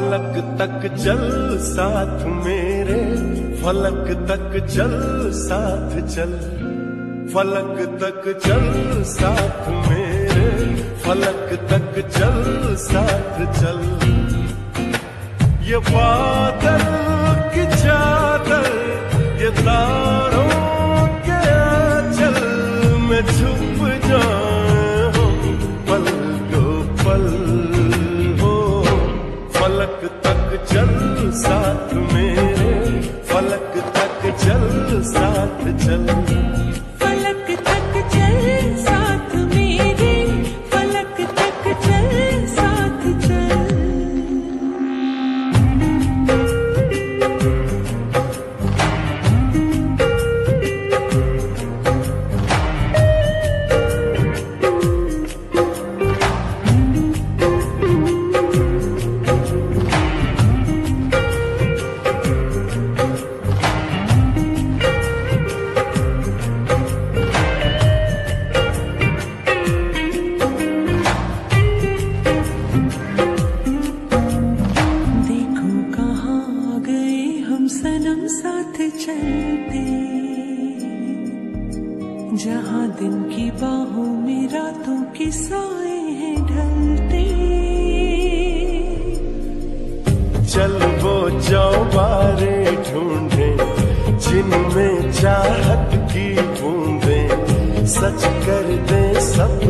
फलक तक चल साथ मेरे, फलक तक चल साथ चल। फलक तक चल साथ मेरे, फलक तक चल साथ चल। ये बादल की चादर, ये तारों सनम साथ चलते। जहाँ दिन की बाहों में रातों के साए हैं ढलते। चल वो चौबारे ढूंढे, जिनमें चाहत की बूंदे, सच कर दे सपनों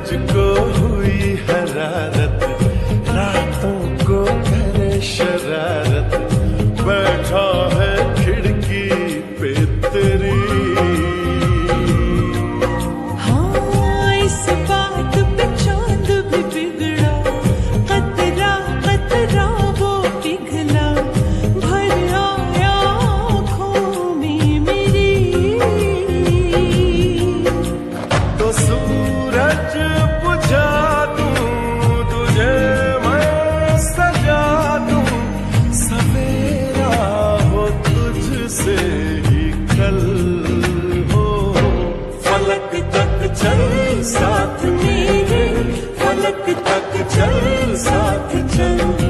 सूरज को हुई हरारत रातों को करे शरारत। चल साथ मेरे फलक तक चल साथ चल।